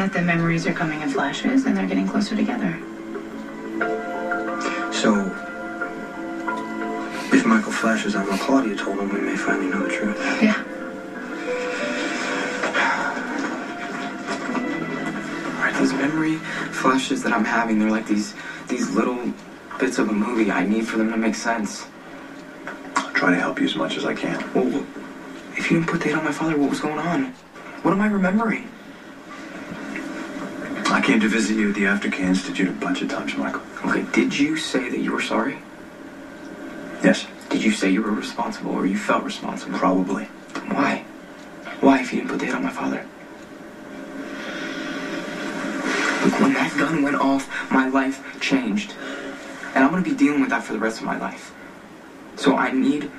That the memories are coming in flashes and they're getting closer together. So, if Michael flashes on what Claudia told him, we may finally know the truth. Yeah. All right, these memory flashes that I'm having, they're like these these little bits of a movie. I need for them to make sense. I'll try to help you as much as I can. Well, if you didn't put date on my father, what was going on? What am I remembering? I came to visit you at the Aftercare Institute a bunch of times, Michael. Okay, did you say that you were sorry? Yes, Did you say you were responsible or you felt responsible? probably. Why? Why if you didn't put date on my father? Look, when that gun went off, my life changed. And I'm gonna be dealing with that for the rest of my life. So I need.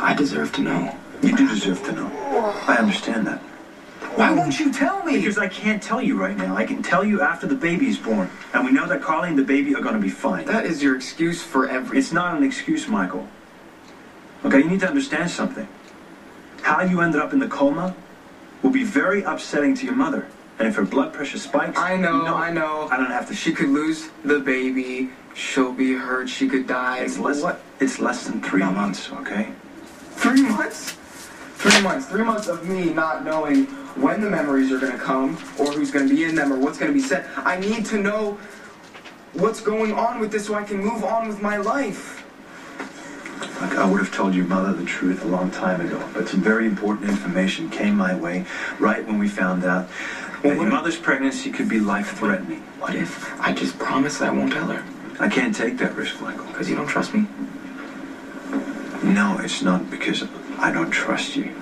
I deserve to know. You do deserve to know. I understand that. Why won't you tell me? Because I can't tell you right now. I can tell you after the baby's born. And we know that Carly and the baby are going to be fine. That is your excuse for everything. It's not an excuse, Michael. Okay, you need to understand something. How you ended up in the coma will be very upsetting to your mother. And if her blood pressure spikes, I know, you I know. I don't have to. She could lose the baby. She'll be hurt. She could die. It's less. What? It's less than three No. months. Okay. Three months? Three months. Three months of me not knowing when the memories are gonna come, or who's gonna be in them, or what's gonna be said. I need to know what's going on with this so I can move on with my life. Like I would have told your mother the truth a long time ago, but some very important information came my way right when we found out Well, that your mother's pregnancy could be life-threatening. What if I just promise that I won't tell her? I can't take that risk, Michael. Because you don't trust me? No, it's not because I don't trust you.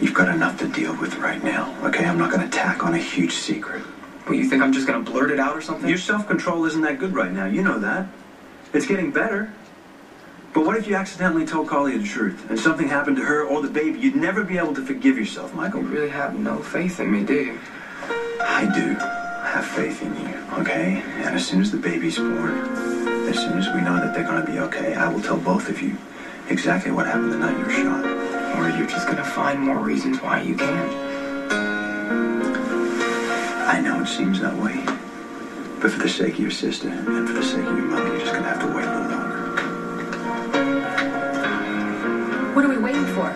You've got enough to deal with right now, okay? I'm not going to tack on a huge secret. Well, you think I'm just gonna blurt it out or something? Your self-control isn't that good right now. You know that. It's getting better. But what if you accidentally told Carly the truth and something happened to her or the baby? You'd never be able to forgive yourself, Michael. You really have no faith in me, do you? I do have faith in you, okay? And as soon as the baby's born, as soon as we know that they're gonna be okay, I will tell both of you exactly what happened the night you were shot. Or you're just gonna find more reasons why you can't. I know it seems that way. But for the sake of your sister and for the sake of your mother, you're just gonna have to wait a little longer. What are we waiting for?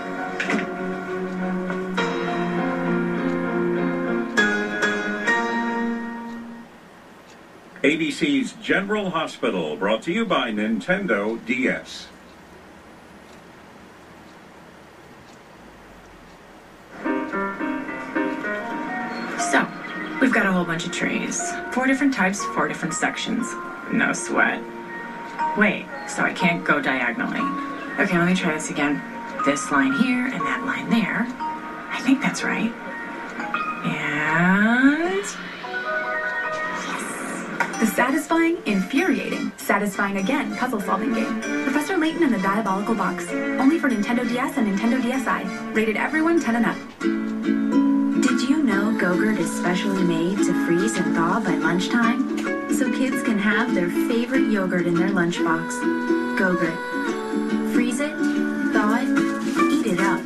ABC's General Hospital, brought to you by Nintendo DS. We've got a whole bunch of trees. Four different types, four different sections. No sweat. Wait, so I can't go diagonally. Okay, let me try this again. This line here and that line there. I think that's right. And. The satisfying, infuriating, satisfying again puzzle solving game. Professor Layton and the Diabolical Box. Only for Nintendo DS and Nintendo DSi. Rated everyone 10 and up. You know Gogurt is specially made to freeze and thaw by lunchtime? So kids can have their favorite yogurt in their lunchbox. Gogurt. Freeze it, thaw it, eat it up.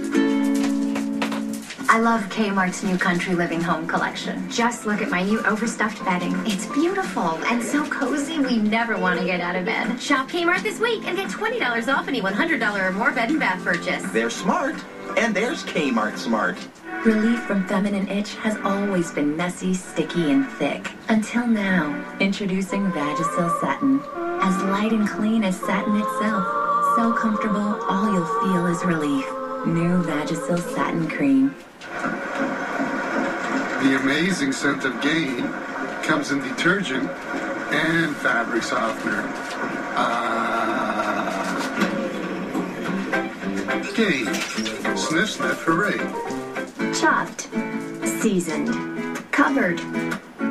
I love Kmart's new Country Living Home collection. Just look at my new overstuffed bedding. It's beautiful and so cozy we never want to get out of bed. Shop Kmart this week and get $20 off any $100 or more bed and bath purchase. They're smart. And there's Kmart Smart. Relief from feminine itch has always been messy, sticky, and thick. Until now. Introducing Vagisil Satin. As light and clean as satin itself. So comfortable, all you'll feel is relief. New Vagisil Satin Cream. The amazing scent of Gain comes in detergent and fabric softener. Ah. Gain. Sniff, sniff, hooray. Chopped, seasoned, covered,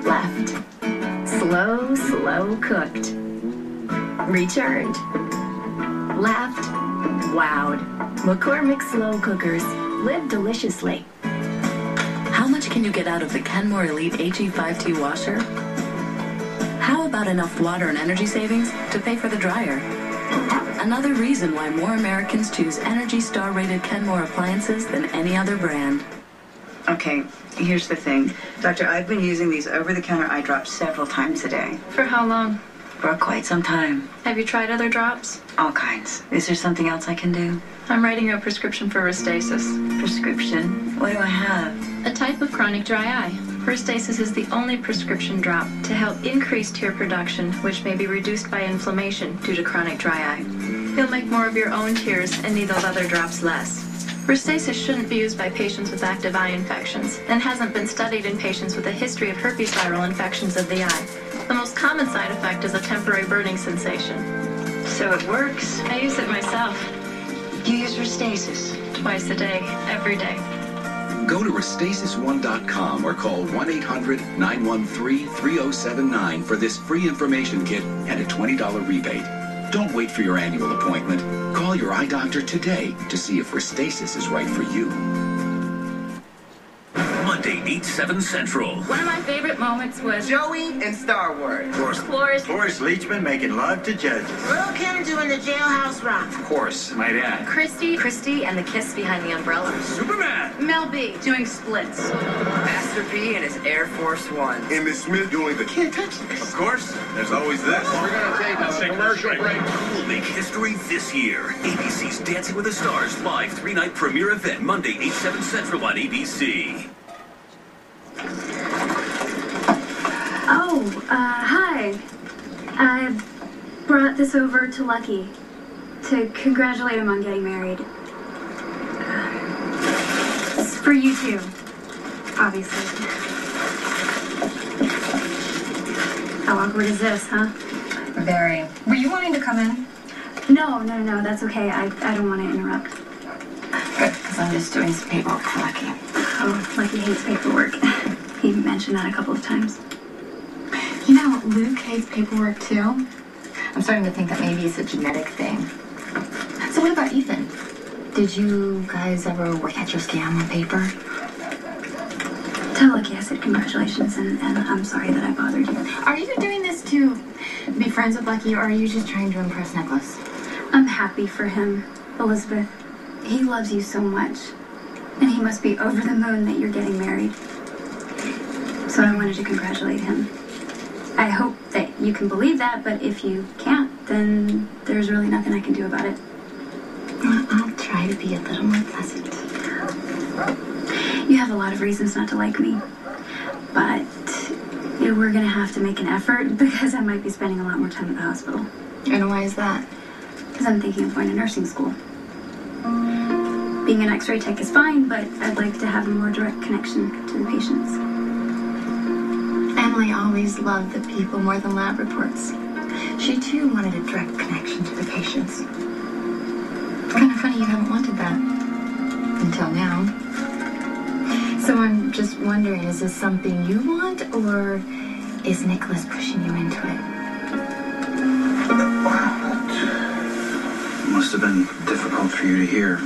left. Slow, slow cooked. Returned. Left. Wowed. McCormick slow cookers. Live deliciously. How much can you get out of the Kenmore Elite HE5T washer? How about enough water and energy savings to pay for the dryer? Another reason why more Americans choose Energy Star rated Kenmore appliances than any other brand. Okay, here's the thing. Doctor, I've been using these over-the-counter eye drops several times a day. For how long? For quite some time. Have you tried other drops? All kinds. Is there something else I can do? I'm writing you a prescription for Restasis. Prescription? What do I have? A type of chronic dry eye. Restasis is the only prescription drop to help increase tear production, which may be reduced by inflammation due to chronic dry eye. You'll make more of your own tears and need those other drops less. Restasis shouldn't be used by patients with active eye infections and hasn't been studied in patients with a history of herpes viral infections of the eye. The most common side effect is a temporary burning sensation. So it works. I use it myself. You use Restasis? Twice a day, every day. Go to Restasis1.com or call 1 800 913 3079 for this free information kit and a $20 rebate. Don't wait for your annual appointment. Call your eye doctor today to see if Restasis is right for you. Monday, 8, 7 Central. One of my favorite moments was Joey and Star Wars. Of Cloris. Cloris Leachman making love to judges. Will Kim doing the jailhouse rock. Of course, my dad. Christy. Christy and the kiss behind the umbrella. Superman. Mel B doing splits. Master P and his Air Force One. Emmitt Smith doing the can't touch this. Of course, there's always this. We're gonna take a commercial break. Will make history this year. ABC's Dancing with the Stars live three-night premiere event Monday, 8, 7 Central on ABC. Oh, uh, hi. I brought this over to Lucky to congratulate him on getting married. Uh, it's for you too, obviously. How awkward is this, huh? Very. Were you wanting to come in? No, no, no, that's okay. I, I don't want to interrupt. Because I'm just doing some paperwork for Lucky. Oh, Lucky hates paperwork. he mentioned that a couple of times. You know, Luke hates paperwork too. I'm starting to think that maybe it's a genetic thing. So what about Ethan? Did you guys ever work at your scam on paper? Tell Lucky I said congratulations and, and I'm sorry that I bothered you. Are you doing this to be friends with Lucky or are you just trying to impress Nicholas? I'm happy for him, Elizabeth. He loves you so much. And he must be over the moon that you're getting married. So I wanted to congratulate him. I hope that you can believe that, but if you can't, then there's really nothing I can do about it. I'll try to be a little more pleasant. You have a lot of reasons not to like me. But we're gonna have to make an effort because I might be spending a lot more time at the hospital. And why is that? Because I'm thinking of going to nursing school. Being an x ray tech is fine, but I'd like to have a more direct connection to the patients. Emily always loved the people more than lab reports. She too wanted a direct connection to the patients. It's kind of funny you haven't wanted that until now. So I'm just wondering, is this something you want, or is Nicholas pushing you into it? Must have been difficult for you to hear.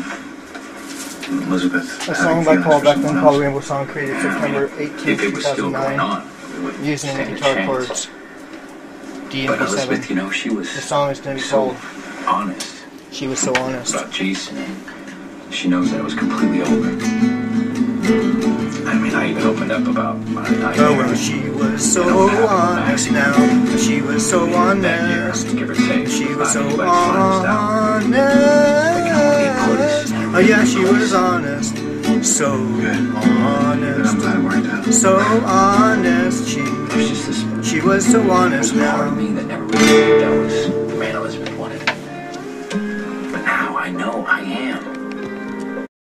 Elizabeth. A song by feelings Palu for Beckman, someone Palu. Rainbow song created September 18, it was still going 2009, on, we wouldn't using the guitar chance. chords D But Elizabeth, you know, she was The song is going to be so called honest She Was So Honest. about Jason, she knows that it was completely over. I mean, I even opened up about my night. Oh, well, she was so honest now. She was so honest. Give or take. She was so Anybody finds out. honest. Oh, yeah, she was honest. So honest. So honest. She, she was so honest now.